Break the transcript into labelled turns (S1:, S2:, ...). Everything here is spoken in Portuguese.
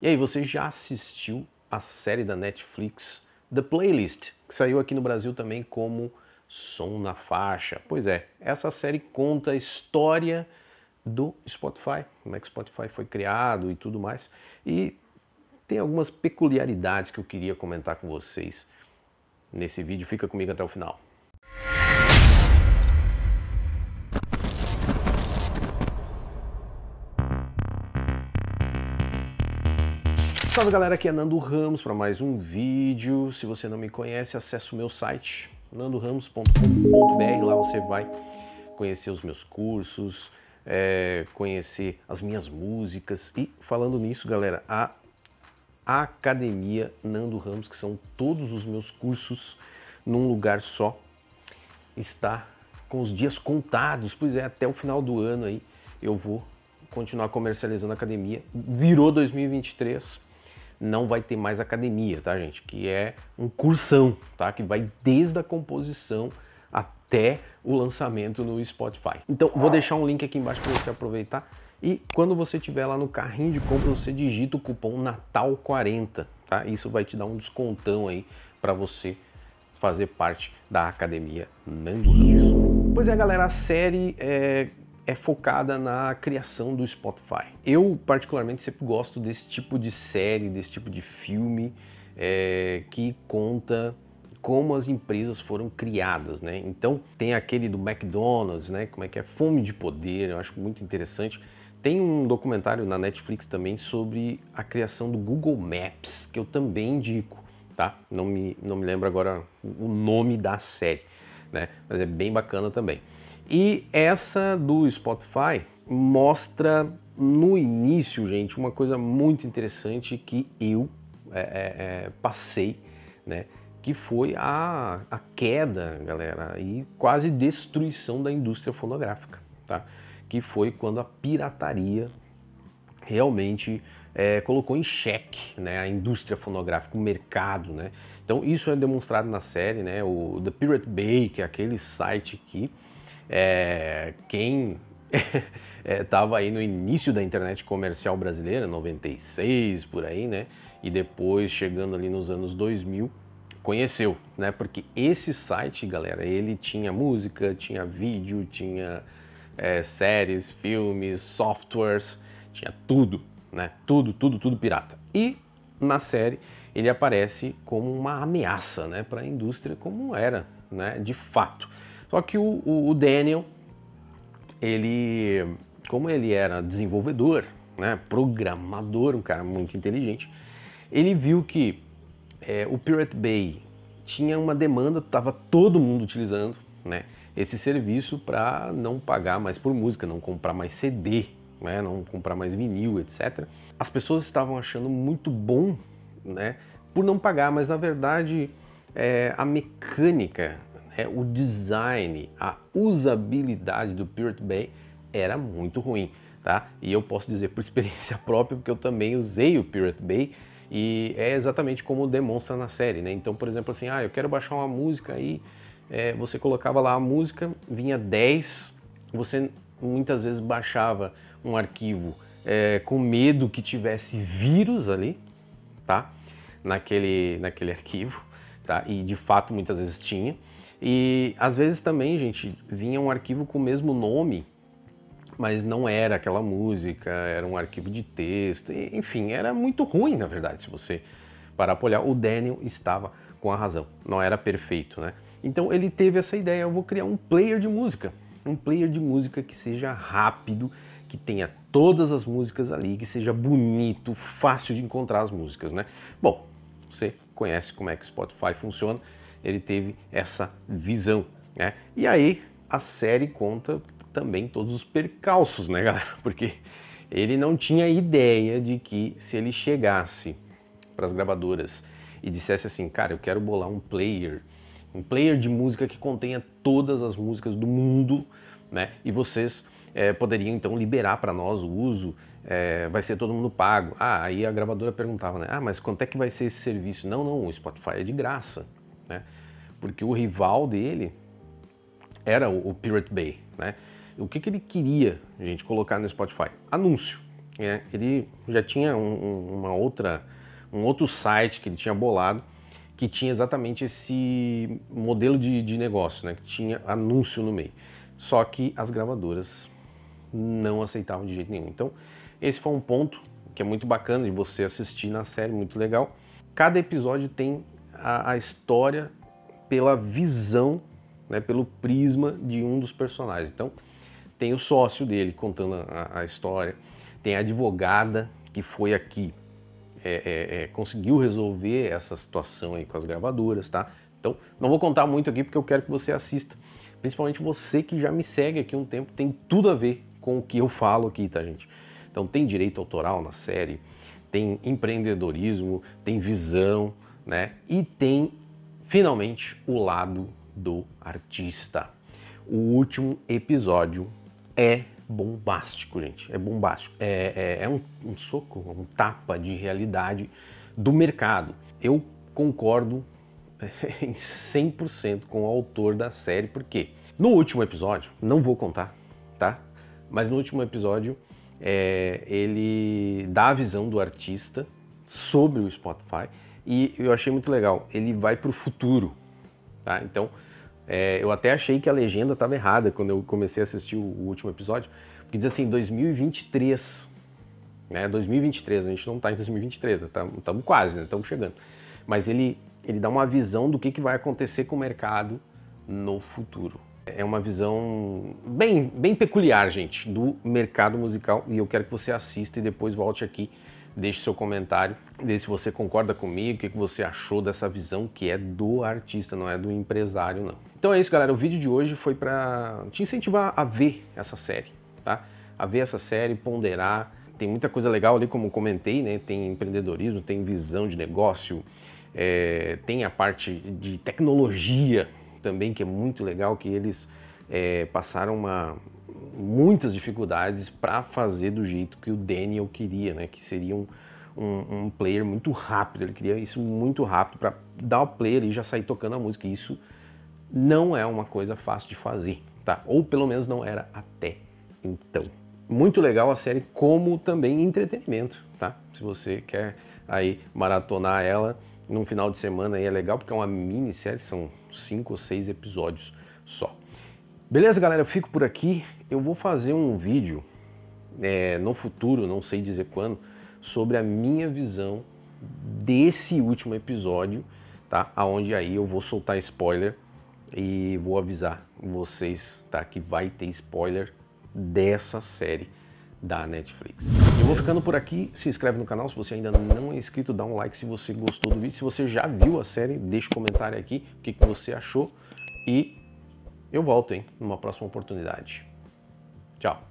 S1: E aí, você já assistiu a série da Netflix The Playlist, que saiu aqui no Brasil também como Som na Faixa? Pois é, essa série conta a história do Spotify, como é que o Spotify foi criado e tudo mais. E tem algumas peculiaridades que eu queria comentar com vocês nesse vídeo. Fica comigo até o final. Salve galera, aqui é Nando Ramos para mais um vídeo. Se você não me conhece, acesse o meu site nandoramos.com.br. Lá você vai conhecer os meus cursos, é, conhecer as minhas músicas. E falando nisso, galera, a Academia Nando Ramos, que são todos os meus cursos num lugar só, está com os dias contados. Pois é, até o final do ano aí eu vou continuar comercializando a academia. Virou 2023 não vai ter mais academia, tá, gente? Que é um cursão, tá? Que vai desde a composição até o lançamento no Spotify. Então, vou deixar um link aqui embaixo para você aproveitar. E quando você tiver lá no carrinho de compra, você digita o cupom Natal40, tá? Isso vai te dar um descontão aí para você fazer parte da academia Nando. Pois é, galera, a série é é focada na criação do Spotify. Eu, particularmente, sempre gosto desse tipo de série, desse tipo de filme é, que conta como as empresas foram criadas, né? Então tem aquele do McDonald's, né? Como é que é fome de poder? Eu acho muito interessante. Tem um documentário na Netflix também sobre a criação do Google Maps que eu também indico, tá? Não me não me lembro agora o nome da série, né? Mas é bem bacana também. E essa do Spotify mostra no início, gente, uma coisa muito interessante que eu é, é, é, passei, né? Que foi a, a queda, galera, e quase destruição da indústria fonográfica, tá? Que foi quando a pirataria realmente é, colocou em xeque né, a indústria fonográfica, o mercado. Né? Então isso é demonstrado na série, né, o The Pirate Bay, que é aquele site que é, quem estava é, aí no início da internet comercial brasileira, 96 por aí, né? E depois chegando ali nos anos 2000, conheceu, né? Porque esse site, galera, ele tinha música, tinha vídeo, tinha é, séries, filmes, softwares, tinha tudo, né? Tudo, tudo, tudo pirata. E na série ele aparece como uma ameaça, né? Para a indústria, como era, né? De fato. Só que o, o, o Daniel, ele, como ele era desenvolvedor, né, programador, um cara muito inteligente, ele viu que é, o Pirate Bay tinha uma demanda, estava todo mundo utilizando né, esse serviço para não pagar mais por música, não comprar mais CD, né, não comprar mais vinil, etc. As pessoas estavam achando muito bom né, por não pagar, mas na verdade é, a mecânica é, o design, a usabilidade do Pirate Bay era muito ruim, tá? E eu posso dizer por experiência própria, porque eu também usei o Pirate Bay e é exatamente como demonstra na série, né? Então, por exemplo, assim, ah, eu quero baixar uma música aí, é, você colocava lá a música, vinha 10, você muitas vezes baixava um arquivo é, com medo que tivesse vírus ali, tá? Naquele, naquele arquivo, tá? E de fato muitas vezes tinha. E às vezes também, gente, vinha um arquivo com o mesmo nome, mas não era aquela música, era um arquivo de texto, enfim, era muito ruim, na verdade, se você parar para olhar. O Daniel estava com a razão, não era perfeito, né? Então ele teve essa ideia, eu vou criar um player de música, um player de música que seja rápido, que tenha todas as músicas ali, que seja bonito, fácil de encontrar as músicas, né? Bom, você conhece como é que o Spotify funciona, ele teve essa visão. Né? E aí a série conta também todos os percalços, né, galera? Porque ele não tinha ideia de que se ele chegasse para as gravadoras e dissesse assim, cara, eu quero bolar um player, um player de música que contenha todas as músicas do mundo, né? E vocês é, poderiam então liberar para nós o uso, é, vai ser todo mundo pago. Ah, aí a gravadora perguntava, né? Ah, mas quanto é que vai ser esse serviço? Não, não, o Spotify é de graça né? Porque o rival dele era o, Pirate Bay, né? O que, que ele queria, gente, colocar no Spotify? Anúncio. é, ele já tinha um, uma outra, um outro site que ele tinha bolado que tinha exatamente esse modelo de, de negócio, né? que tinha anúncio no meio. Só que as gravadoras não aceitavam de jeito nenhum. Então, esse foi um ponto que é muito bacana de você assistir na série, muito legal. Cada episódio tem a, a história pela visão, né, pelo prisma de um dos personagens. Então, tem o sócio dele contando a, a história, tem a advogada que foi aqui, é, é, é, conseguiu resolver essa situação aí com as gravadoras, tá? Então, não vou contar muito aqui porque eu quero que você assista. Principalmente você que já me segue aqui um tempo, tem tudo a ver com o que eu falo aqui, tá, gente? Então, tem direito autoral na série, tem empreendedorismo, tem visão, né? E tem, finalmente, o lado do artista. O último episódio é bombástico, gente. É bombástico. É, é, é um, um, soco, um tapa de realidade do mercado. Eu concordo em 100% com o autor da série, porque no último episódio, não vou contar, tá? Mas no último episódio, é, ele dá a visão do artista sobre o Spotify e eu achei muito legal. Ele vai para o futuro, tá? Então, é, eu até achei que a legenda estava errada quando eu comecei a assistir o, o último episódio, porque diz assim, 2023, né? 2023, a gente não está em 2023, estamos né? quase, né? Estamos chegando. Mas ele, ele dá uma visão do que, que vai acontecer com o mercado no futuro. É uma visão bem, bem peculiar, gente, do mercado musical e eu quero que você assista e depois volte aqui deixe seu comentário, deixe se você concorda comigo, o que você achou dessa visão que é do artista, não é do empresário, não. Então é isso, galera. O vídeo de hoje foi para te incentivar a ver essa série, tá? A ver essa série, ponderar. Tem muita coisa legal ali, como comentei, né? Tem empreendedorismo, tem visão de negócio, é, tem a parte de tecnologia também, que é muito legal, que eles é, passaram uma, muitas dificuldades para fazer do jeito que o Daniel queria, né? Que seria um, um, um player muito rápido. Ele queria isso muito rápido para dar o player e já sair tocando a música. E isso não é uma coisa fácil de fazer, tá? Ou pelo menos não era até então. Muito legal a série como também entretenimento, tá? Se você quer aí maratonar ela num final de semana aí é legal porque é uma minissérie, são cinco ou seis episódios só. Beleza, galera? Eu fico por aqui. Eu vou fazer um vídeo é, no futuro, não sei dizer quando, sobre a minha visão desse último episódio, tá? Aonde aí eu vou soltar spoiler e vou avisar vocês, tá? Que vai ter spoiler dessa série da Netflix. Eu vou ficando por aqui, se inscreve no canal se você ainda não é inscrito, dá um like se você gostou do vídeo, se você já viu a série, deixa um comentário aqui o que, que você achou e eu volto, hein, numa próxima oportunidade. Tchau.